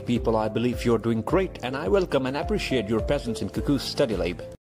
people, I believe you're doing great and I welcome and appreciate your presence in Cuckoo's Study Lab.